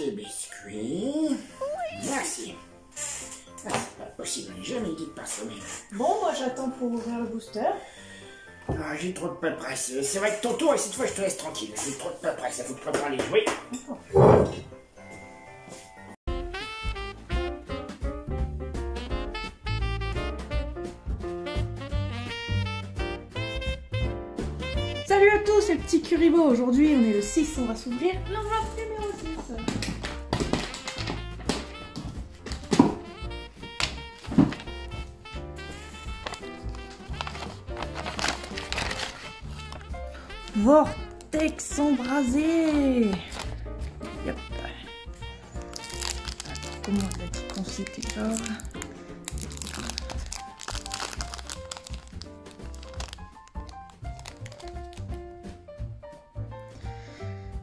tes biscuits. Merci. Ah, c'est pas possible, j'ai jamais dit de pas sommeil. Bon, moi j'attends pour ouvrir le booster. Ah, j'ai trop de paperasse. C'est vrai que ton tour et cette fois je te laisse tranquille. J'ai trop de paperasse, il faut que préparer les jouets. Salut à tous, c'est le petit Curibo. Aujourd'hui, on est le 6, on va s'ouvrir l'enveloppe numéro 6. Vortex embrasé. Yep. Comment on a dit qu'on s'était là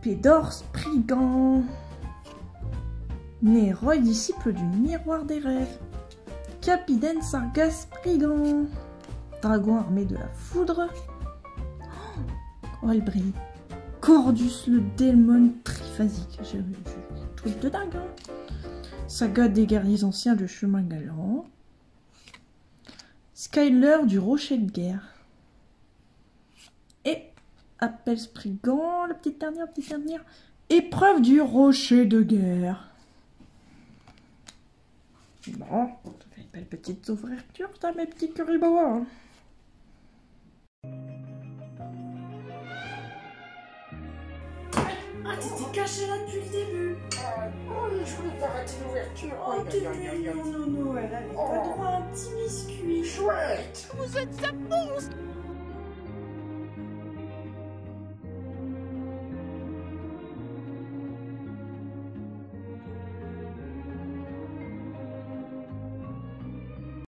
Pédor Spriggan. Néroy, disciple du miroir des rêves. Capitaine Sargas Spriggan. Dragon armé de la foudre. Oh, elle brille. Cordus le démon triphasique. J'ai j'ai- truc de dingue. hein. Saga des guerriers anciens de chemin galant. Skyler du rocher de guerre. Et Appel Spriggan, la petite dernière, petite dernière. Épreuve du rocher de guerre. Bon, ça fait une belle petite ouverture, ça, mes petits curibos. hein. Ah, t'étais caché là depuis le début. Oh, je voulais pas rater l'ouverture. Oh, t'es mignon, Nono. Elle avait pas droit à un petit biscuit. Chouette Vous êtes un monstre